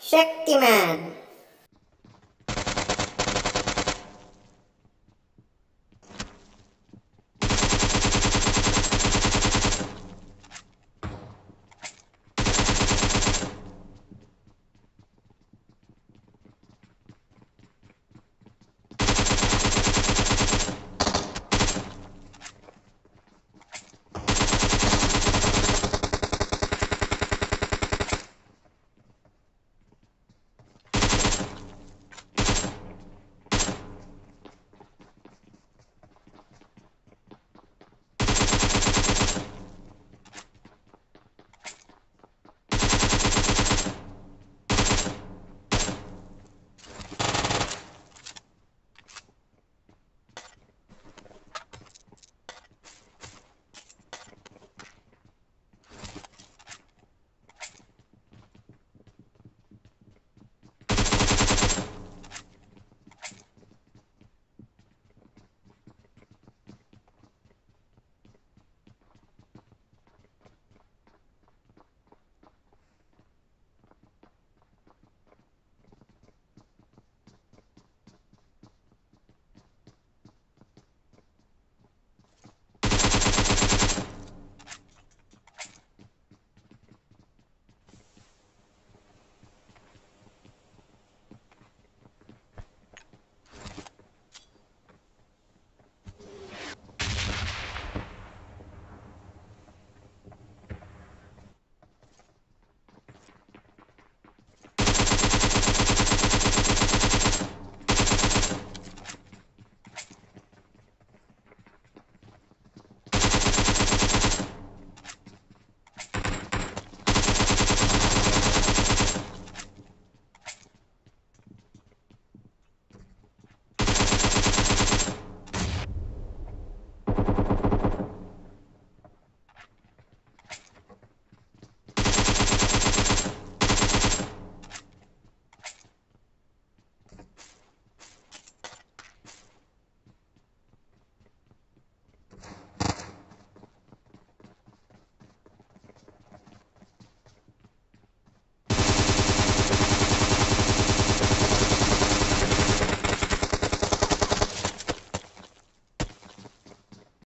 Shaktiman